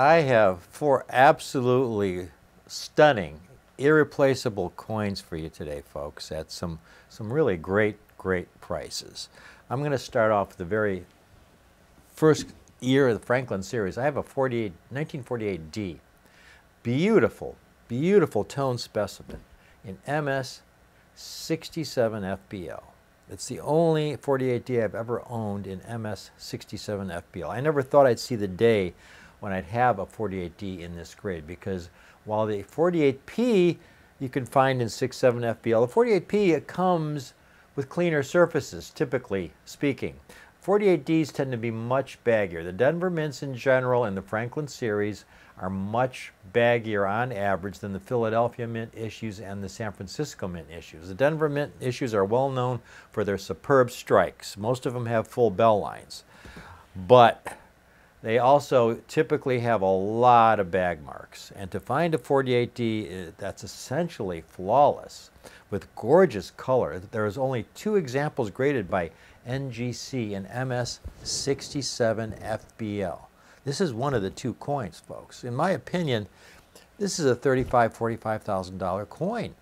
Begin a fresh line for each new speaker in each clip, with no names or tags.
I have four absolutely stunning, irreplaceable coins for you today, folks, at some, some really great, great prices. I'm going to start off with the very first year of the Franklin series. I have a 48, 1948D. Beautiful, beautiful tone specimen in MS 67 FBL. It's the only 48D I've ever owned in MS 67 FBL. I never thought I'd see the day when I'd have a 48D in this grade because while the 48P you can find in 67 FBL, the 48P it comes with cleaner surfaces, typically speaking. 48Ds tend to be much baggier. The Denver Mints in general and the Franklin series are much baggier on average than the Philadelphia Mint issues and the San Francisco Mint issues. The Denver Mint issues are well known for their superb strikes. Most of them have full bell lines. But they also typically have a lot of bag marks. And to find a 48D uh, that's essentially flawless with gorgeous color, there is only two examples graded by NGC and MS 67 FBL. This is one of the two coins, folks. In my opinion, this is a $35,000, $45,000 coin.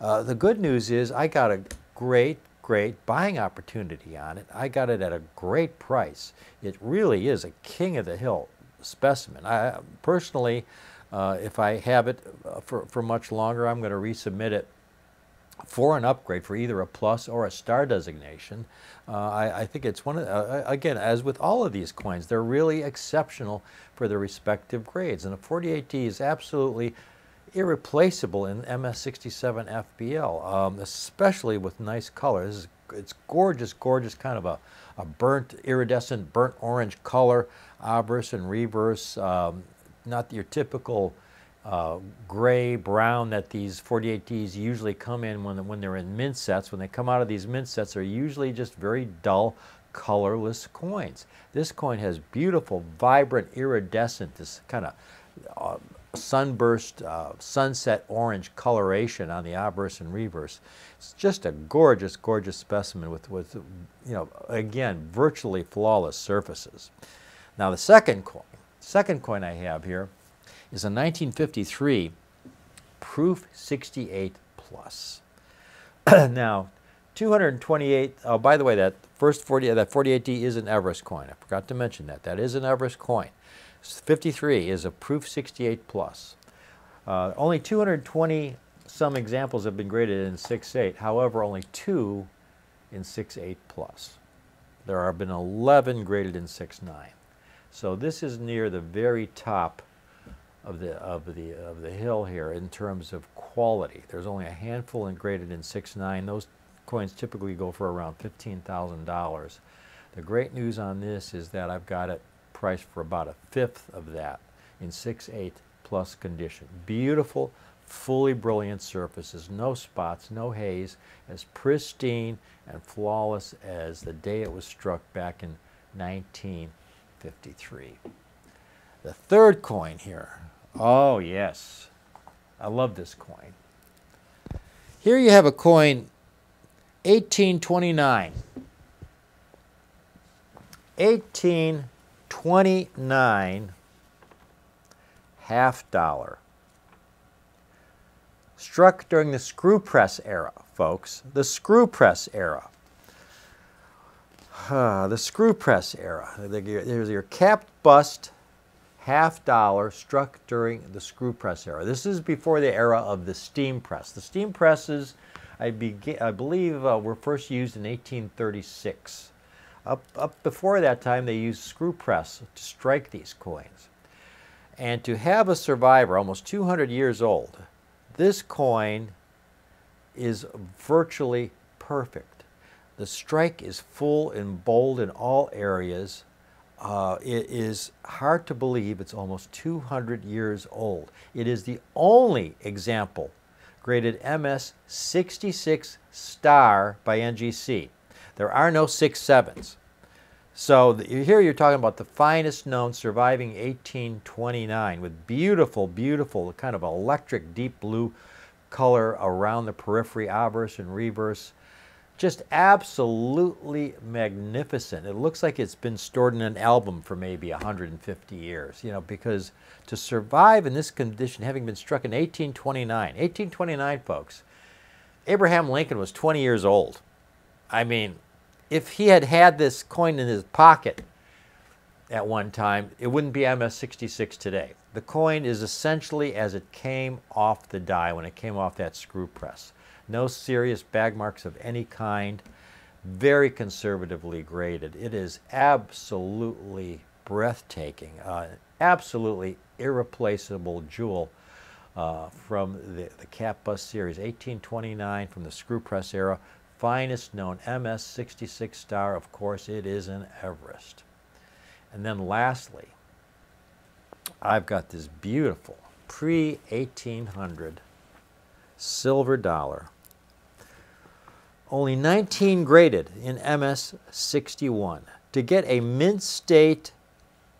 Uh, the good news is I got a great, great buying opportunity on it. I got it at a great price. It really is a king of the hill specimen. I personally, uh, if I have it uh, for, for much longer, I'm going to resubmit it for an upgrade for either a plus or a star designation. Uh, I, I, think it's one of, uh, again, as with all of these coins, they're really exceptional for their respective grades. And a 48D is absolutely irreplaceable in MS67 FBL, um, especially with nice colors. It's gorgeous, gorgeous kind of a, a burnt, iridescent, burnt orange color, obverse and reverse, um, not your typical uh, gray, brown that these 48Ds usually come in when, when they're in mint sets. When they come out of these mint sets, they're usually just very dull, colorless coins. This coin has beautiful, vibrant, iridescent, this kind of uh, sunburst, uh, sunset orange coloration on the obverse and reverse. It's just a gorgeous, gorgeous specimen with, with you know, again, virtually flawless surfaces. Now the second coin, second coin I have here is a 1953 Proof 68 Plus. now, 228, oh, by the way, that first 40, that 48D is an Everest coin. I forgot to mention that. That is an Everest coin. 53 is a Proof 68 Plus. Uh, only 220 some examples have been graded in 6.8. However, only two in 6.8 Plus. There have been 11 graded in 6.9. So this is near the very top of the of the of the hill here in terms of quality. There's only a handful and graded in six nine. Those coins typically go for around fifteen thousand dollars. The great news on this is that I've got it priced for about a fifth of that in six eight plus condition. Beautiful, fully brilliant surfaces, no spots, no haze, as pristine and flawless as the day it was struck back in 1953. The third coin here Oh, yes. I love this coin. Here you have a coin 1829. 1829 half dollar. Struck during the screw press era, folks. The screw press era. Uh, the screw press era. There's your capped bust half dollar struck during the screw press era. This is before the era of the steam press. The steam presses, I, I believe, uh, were first used in 1836. Up, up before that time, they used screw press to strike these coins. And to have a survivor, almost 200 years old, this coin is virtually perfect. The strike is full and bold in all areas uh, it is hard to believe it's almost 200 years old. It is the only example graded MS 66 star by NGC. There are no six sevens. So the, here you're talking about the finest known surviving 1829 with beautiful, beautiful kind of electric deep blue color around the periphery, obverse and reverse just absolutely magnificent. It looks like it's been stored in an album for maybe 150 years, you know, because to survive in this condition, having been struck in 1829, 1829, folks, Abraham Lincoln was 20 years old. I mean, if he had had this coin in his pocket at one time, it wouldn't be MS-66 today. The coin is essentially as it came off the die when it came off that screw press. No serious bag marks of any kind. Very conservatively graded. It is absolutely breathtaking. Uh, absolutely irreplaceable jewel uh, from the, the cap bust series, 1829 from the screw press era. Finest known MS-66 star, of course, it is an Everest. And then lastly, I've got this beautiful pre-1800 silver dollar. Only 19 graded in MS61 to get a mint state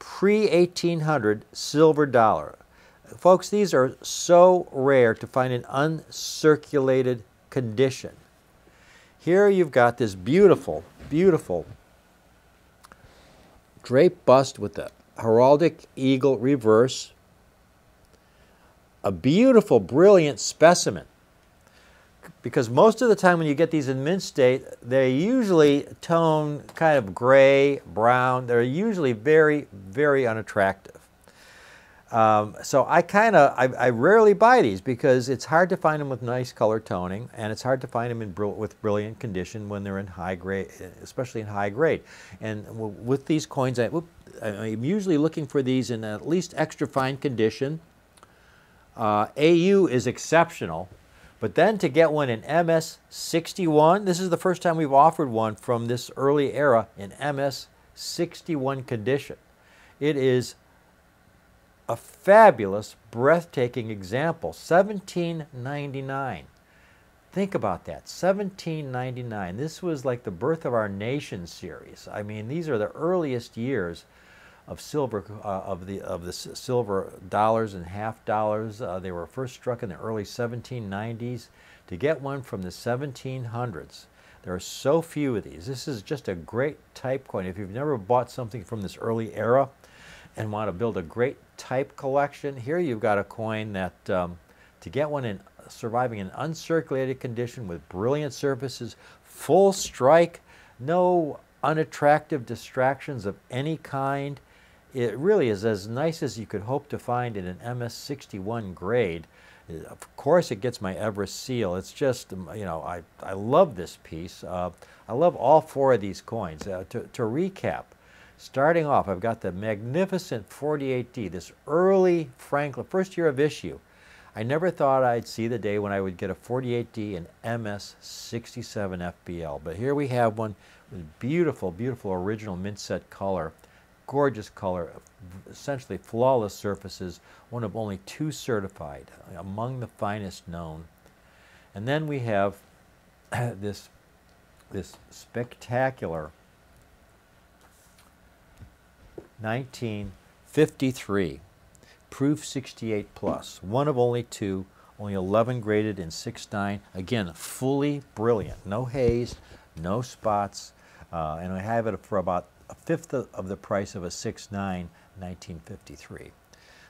pre-1800 silver dollar. Folks, these are so rare to find in uncirculated condition. Here you've got this beautiful, beautiful drape bust with the heraldic eagle reverse, a beautiful, brilliant specimen. Because most of the time when you get these in mint state, they usually tone kind of gray, brown. They're usually very, very unattractive. Um, so I kind of, I, I, rarely buy these because it's hard to find them with nice color toning and it's hard to find them in with brilliant condition when they're in high grade, especially in high grade. And with these coins, I, whoop, I'm usually looking for these in at least extra fine condition. Uh, AU is exceptional, but then to get one in MS61, this is the first time we've offered one from this early era in MS61 condition. It is a fabulous, breathtaking example. 1799. Think about that. 1799. This was like the birth of our nation series. I mean, these are the earliest years of silver uh, of the of the silver dollars and half dollars. Uh, they were first struck in the early 1790s. To get one from the 1700s, there are so few of these. This is just a great type coin. If you've never bought something from this early era and want to build a great type collection, here you've got a coin that um, to get one in surviving in uncirculated condition with brilliant surfaces, full strike, no unattractive distractions of any kind. It really is as nice as you could hope to find in an MS61 grade. Of course, it gets my Everest seal. It's just, um, you know, I, I love this piece. Uh, I love all four of these coins. Uh, to, to recap, starting off, I've got the magnificent 48D, this early Franklin, first year of issue. I never thought I'd see the day when I would get a 48D and MS67 FBL, but here we have one with beautiful, beautiful original mint set color gorgeous color, essentially flawless surfaces, one of only two certified, among the finest known. And then we have this, this spectacular 1953 proof 68 plus, one of only two, only 11 graded in 6.9. Again, fully brilliant, no haze, no spots, uh, and I have it for about a fifth of the price of a 6.9 1953.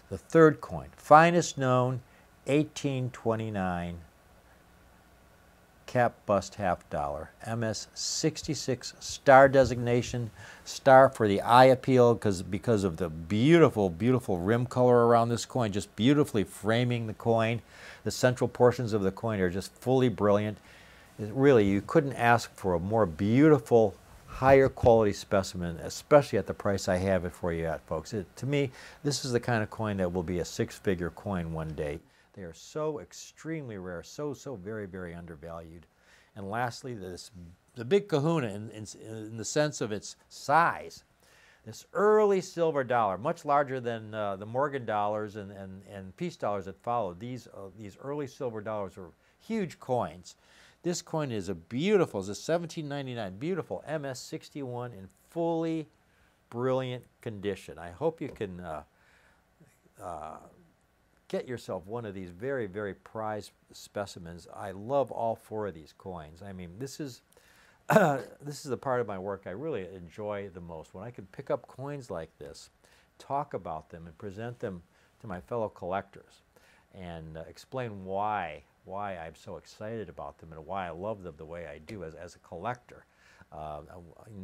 The third coin, finest known, 1829 cap bust half dollar, MS 66 star designation, star for the eye appeal because because of the beautiful, beautiful rim color around this coin, just beautifully framing the coin. The central portions of the coin are just fully brilliant. It really, you couldn't ask for a more beautiful higher quality specimen, especially at the price I have it for you at, folks. It, to me, this is the kind of coin that will be a six-figure coin one day. They are so extremely rare, so, so very, very undervalued. And lastly, this, the big kahuna in, in, in the sense of its size. This early silver dollar, much larger than uh, the Morgan dollars and, and, and peace dollars that followed. These, uh, these early silver dollars were huge coins. This coin is a beautiful, it's a 1799, beautiful MS61 in fully brilliant condition. I hope you can uh, uh, get yourself one of these very, very prized specimens. I love all four of these coins. I mean, this is, this is the part of my work I really enjoy the most. When I can pick up coins like this, talk about them, and present them to my fellow collectors, and uh, explain why why I'm so excited about them and why I love them the way I do as, as a collector. Uh,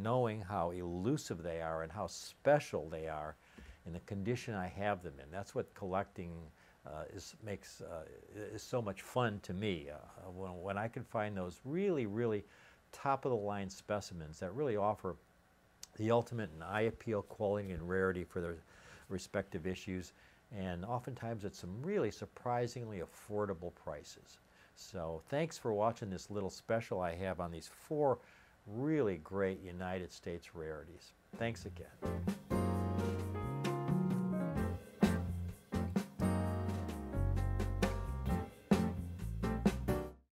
knowing how elusive they are and how special they are in the condition I have them in. That's what collecting uh, is makes uh, is so much fun to me. Uh, when, when I can find those really, really top of the line specimens that really offer the ultimate in eye appeal, quality, and rarity for their respective issues. And oftentimes at some really surprisingly affordable prices. So thanks for watching this little special I have on these four really great United States rarities. Thanks again.